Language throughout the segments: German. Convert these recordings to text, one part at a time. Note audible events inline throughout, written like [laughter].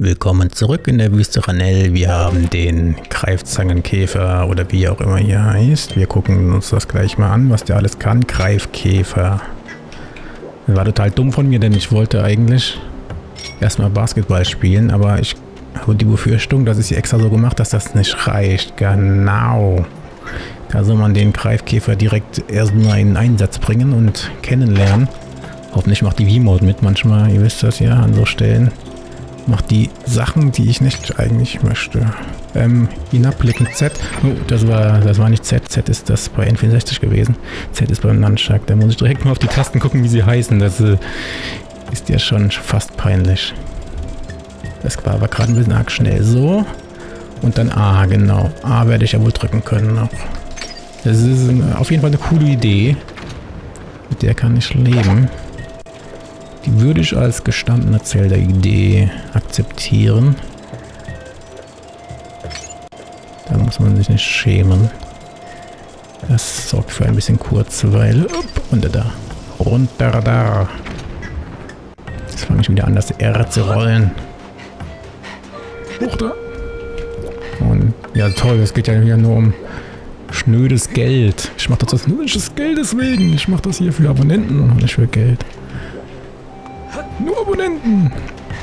Willkommen zurück in der Wüste Ranell. Wir haben den Greifzangenkäfer oder wie auch immer hier heißt. Wir gucken uns das gleich mal an, was der alles kann. Greifkäfer. Das war total dumm von mir, denn ich wollte eigentlich erstmal Basketball spielen, aber ich habe die Befürchtung, dass ich sie extra so gemacht, dass das nicht reicht. Genau. Da soll man den Greifkäfer direkt erstmal in Einsatz bringen und kennenlernen. Hoffentlich macht die V-Mode mit manchmal, ihr wisst das ja, an so Stellen macht die Sachen, die ich nicht eigentlich möchte. Ähm, hinabblicken Z. Oh, das war, das war nicht Z. Z ist das bei N64 gewesen. Z ist beim Nunchuck. Da muss ich direkt mal auf die Tasten gucken, wie sie heißen. Das äh, ist ja schon fast peinlich. Das war aber gerade ein bisschen arg schnell. So. Und dann A, genau. A werde ich ja wohl drücken können noch. Das ist auf jeden Fall eine coole Idee. Mit der kann ich leben. Die würde ich als gestandene Zelda-Idee akzeptieren. Da muss man sich nicht schämen. Das sorgt für ein bisschen Kurzweil. Runter da. Runter da. Jetzt fange ich wieder an, das R zu rollen. Hoch da. Und ja toll, es geht ja hier nur um schnödes Geld. Ich mache das aus schnödes Geld deswegen. Ich mache das hier für Abonnenten und nicht für Geld. Nur Abonnenten.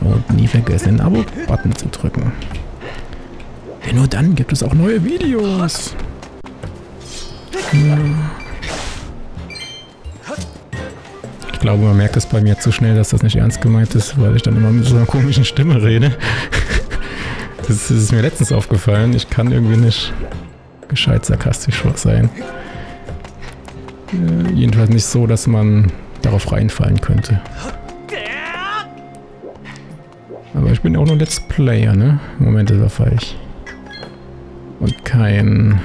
Und nie vergessen, den Abo-Button zu drücken. Denn nur dann gibt es auch neue Videos. Ich glaube, man merkt es bei mir zu schnell, dass das nicht ernst gemeint ist, weil ich dann immer mit so einer komischen Stimme rede. Das ist mir letztens aufgefallen. Ich kann irgendwie nicht gescheit sarkastisch sein. Äh, jedenfalls nicht so, dass man darauf reinfallen könnte. Aber ich bin ja auch nur Let's Player, ne? Moment, das war falsch. Und kein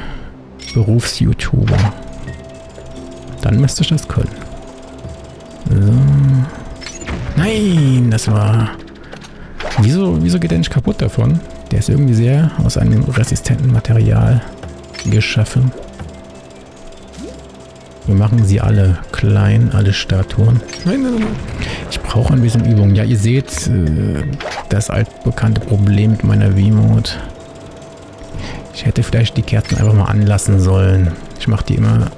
Berufs-YouTuber. Dann müsste ich das können. So. Nein, das war... Wieso, wieso geht der nicht kaputt davon? Der ist irgendwie sehr aus einem resistenten Material geschaffen. Wir machen sie alle klein, alle Statuen. Nein, nein, nein. Ich brauche ein bisschen Übung. Ja, ihr seht äh, das altbekannte Problem mit meiner V-Mode. Ich hätte vielleicht die Kerzen einfach mal anlassen sollen. Ich mache die immer...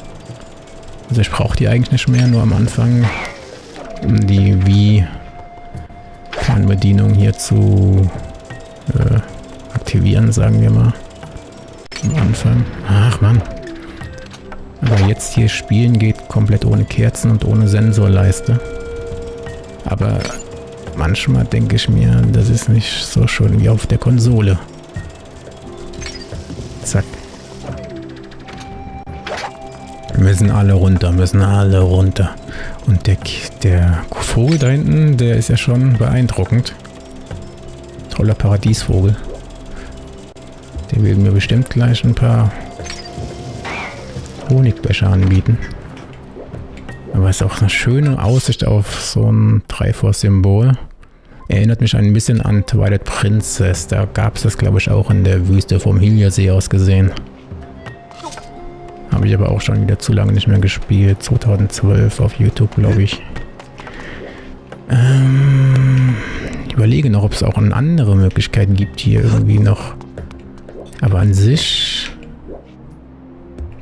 Also ich brauche die eigentlich nicht mehr, nur am Anfang, um die Wii-Fernbedienung hier zu äh, aktivieren, sagen wir mal. Am Anfang. Ach man. Aber jetzt hier spielen geht komplett ohne Kerzen und ohne Sensorleiste. Aber manchmal denke ich mir, das ist nicht so schön wie auf der Konsole. Zack. Wir müssen alle runter, müssen alle runter. Und der, der Vogel da hinten, der ist ja schon beeindruckend. Toller Paradiesvogel. Der will mir bestimmt gleich ein paar Honigbecher anbieten. Aber es ist auch eine schöne Aussicht auf so ein Triforce-Symbol. Erinnert mich ein bisschen an Twilight Princess. Da gab es das, glaube ich, auch in der Wüste vom Hylia-See aus gesehen. Habe ich aber auch schon wieder zu lange nicht mehr gespielt. 2012 auf YouTube, glaube ich. Ähm, ich überlege noch, ob es auch andere Möglichkeiten gibt, hier irgendwie noch. Aber an sich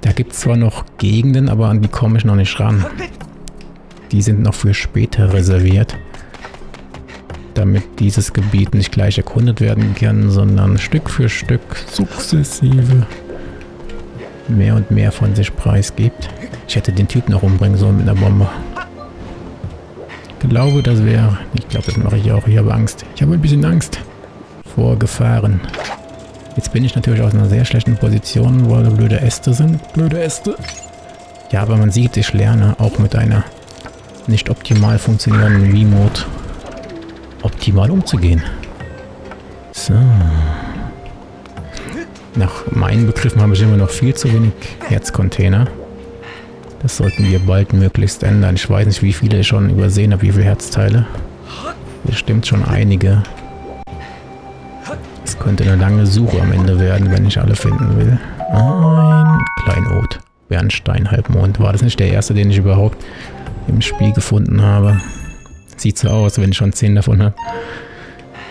da gibt es zwar noch Gegenden, aber an die komme ich noch nicht ran. Die sind noch für später reserviert. Damit dieses Gebiet nicht gleich erkundet werden kann, sondern Stück für Stück sukzessive mehr und mehr von sich preisgibt. Ich hätte den Typ noch umbringen sollen mit einer Bombe. Ich glaube, das wäre... Ich glaube, das mache ich auch. Ich habe Angst. Ich habe ein bisschen Angst vor Gefahren. Jetzt bin ich natürlich aus einer sehr schlechten Position, weil da blöde Äste sind. Blöde Äste. Ja, aber man sieht, ich lerne auch mit einer nicht optimal funktionierenden Remote optimal umzugehen. So. Nach meinen Begriffen habe ich immer noch viel zu wenig Herzcontainer. Das sollten wir bald möglichst ändern. Ich weiß nicht, wie viele ich schon übersehen habe, wie viele Herzteile. Bestimmt schon einige. Es könnte eine lange Suche am Ende werden, wenn ich alle finden will. Ein Kleinod. Bernstein Halbmond. War das nicht der erste, den ich überhaupt im Spiel gefunden habe? Sieht so aus, wenn ich schon 10 davon habe.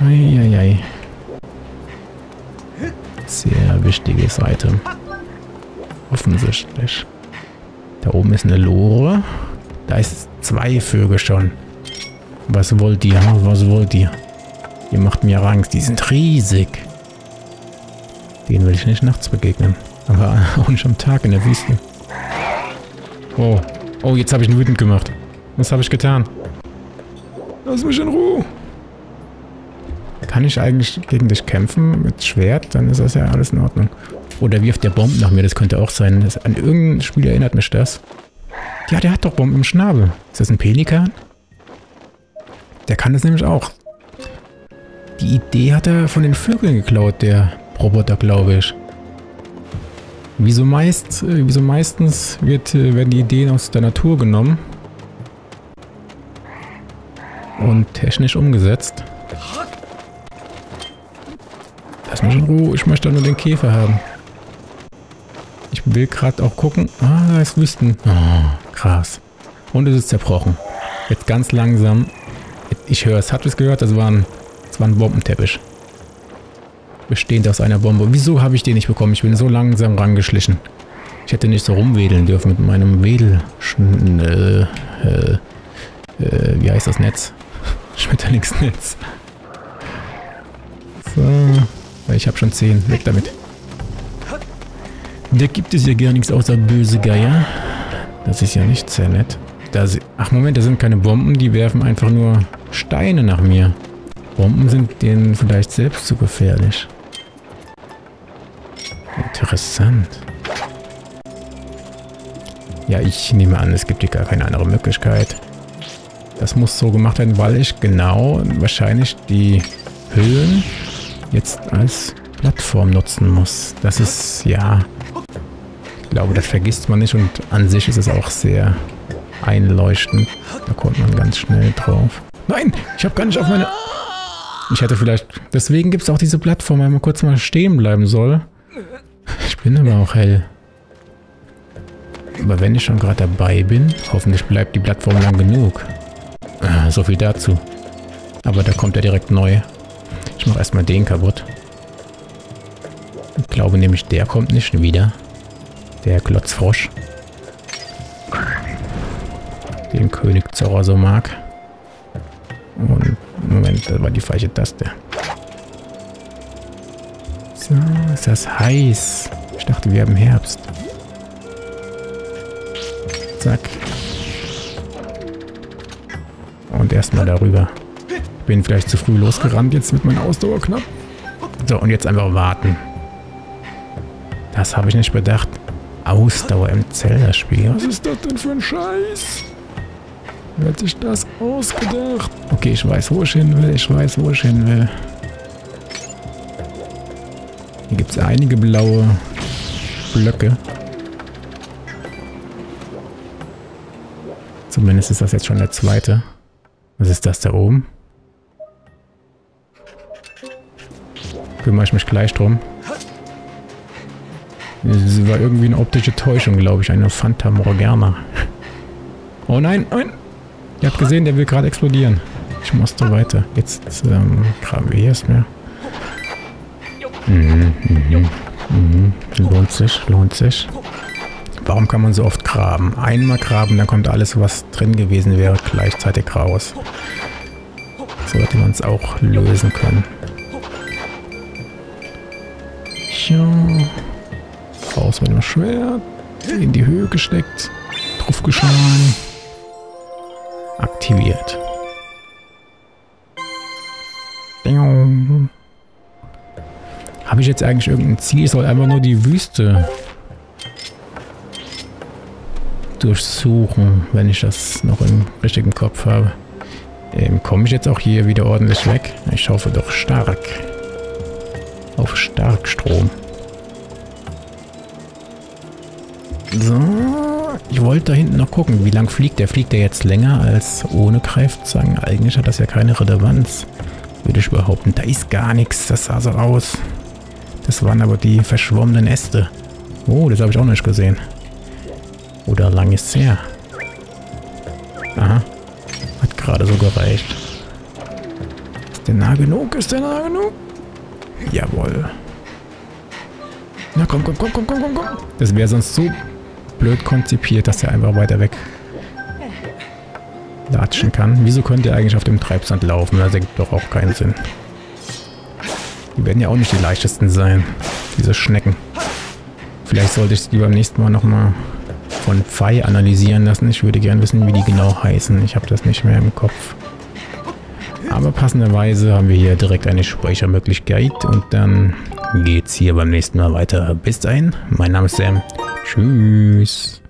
Eieiei. Sehr wichtiges Item. Offensichtlich. Da oben ist eine Lore. Da ist zwei Vögel schon. Was wollt ihr? Was wollt ihr? Ihr macht mir Angst. Die sind riesig. Den will ich nicht nachts begegnen. Aber [laughs] auch nicht am Tag in der Wüste. Oh. Oh, jetzt habe ich ihn wütend gemacht. Was habe ich getan? Lass mich in Ruhe. Kann ich eigentlich gegen dich kämpfen mit Schwert? Dann ist das ja alles in Ordnung. Oder wirft der Bomben nach mir, das könnte auch sein. Das, an irgendein Spiel erinnert mich das. Ja, der hat doch Bomben im Schnabel. Ist das ein Pelikan? Der kann das nämlich auch. Die Idee hat er von den Vögeln geklaut, der Roboter, glaube ich. Wieso meist, äh, wieso meistens wird, äh, werden die Ideen aus der Natur genommen und technisch umgesetzt. Lass mich in Ruhe, ich möchte nur den Käfer haben. Ich will gerade auch gucken. Ah, da ist Wüsten. Oh, krass. Und es ist zerbrochen. Jetzt ganz langsam. Ich höre es. Hat es gehört? Das war ein, das war ein Bombenteppich. Bestehend aus einer Bombe. Wieso habe ich den nicht bekommen? Ich bin so langsam rangeschlichen. Ich hätte nicht so rumwedeln dürfen mit meinem Wedel... Äh, äh, wie heißt das Netz? [laughs] Schmetterlingsnetz. So. Ich habe schon 10. Weg damit. Da gibt es ja gar nichts außer böse Geier. Das ist ja nicht sehr nett. Da Ach Moment, das sind keine Bomben. Die werfen einfach nur Steine nach mir. Bomben sind denen vielleicht selbst zu gefährlich. Interessant. Ja, ich nehme an, es gibt hier gar keine andere Möglichkeit. Das muss so gemacht werden, weil ich genau wahrscheinlich die Höhlen jetzt als Plattform nutzen muss. Das ist, ja... Ich glaube, das vergisst man nicht und an sich ist es auch sehr einleuchtend. Da kommt man ganz schnell drauf. Nein, ich habe gar nicht auf meine... Ich hätte vielleicht... Deswegen gibt es auch diese Plattform, weil man kurz mal stehen bleiben soll. Ich bin aber auch hell. Aber wenn ich schon gerade dabei bin, hoffentlich bleibt die Plattform lang genug. Ah, so viel dazu. Aber da kommt er direkt neu. Ich mache erstmal den kaputt. Ich glaube nämlich, der kommt nicht wieder. Der Glotzfrosch. Den König Zorro so mag. Und, Moment, das war die falsche Taste. So, ist das heiß. Dachte, wir haben Herbst. Zack. Und erstmal darüber. Bin vielleicht zu früh losgerannt jetzt mit meiner Ausdauer knapp. So, und jetzt einfach warten. Das habe ich nicht bedacht. Ausdauer im Zelda-Spiel. Was ist das denn für ein Scheiß? Wer hat sich das ausgedacht? Okay, ich weiß, wo ich hin will. Ich weiß, wo ich hin will. Hier gibt es einige blaue Blöcke. Zumindest ist das jetzt schon der zweite. Was ist das da oben? Kümmere ich mich gleich drum. Das war irgendwie eine optische Täuschung, glaube ich. Eine Fanta Morgana. Oh nein, nein! Ihr habt gesehen, der will gerade explodieren. Ich musste weiter. Jetzt ähm, graben wir erstmal. Mhm, mhm, mhm. Lohnt sich, lohnt sich. Warum kann man so oft graben? Einmal graben, dann kommt alles, was drin gewesen wäre, gleichzeitig raus. So hätte man es auch lösen können. Tja. Raus mit dem Schwert. In die Höhe gesteckt. Draufgeschlagen. Aktiviert. Habe ich jetzt eigentlich irgendein Ziel? Ich soll einfach nur die Wüste durchsuchen, wenn ich das noch im richtigen Kopf habe. Ähm, Komme ich jetzt auch hier wieder ordentlich weg? Ich hoffe doch stark. Auf Starkstrom. So. Ich wollte da hinten noch gucken, wie lang fliegt der? Fliegt der jetzt länger als ohne Greifzangen? Eigentlich hat das ja keine Relevanz. Würde ich behaupten. Da ist gar nichts. Das sah so aus. Das waren aber die verschwommenen Äste. Oh, das habe ich auch nicht gesehen. Oder lang ist her. Aha. Hat gerade so gereicht. Ist der nah genug? Ist der nah genug? Jawohl. Na komm, komm, komm, komm, komm, komm, komm. Das wäre sonst so blöd konzipiert, dass er einfach weiter weg latschen kann. Wieso könnte er eigentlich auf dem Treibsand laufen? Das ergibt doch auch keinen Sinn. Die werden ja auch nicht die leichtesten sein, diese Schnecken. Vielleicht sollte ich die beim nächsten Mal nochmal von Pfei analysieren lassen. Ich würde gerne wissen, wie die genau heißen. Ich habe das nicht mehr im Kopf. Aber passenderweise haben wir hier direkt eine Speichermöglichkeit und dann geht's hier beim nächsten Mal weiter. Bis dahin, mein Name ist Sam. Tschüss.